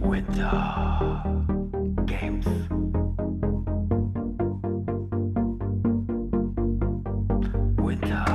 Winter uh, Games. Winter uh,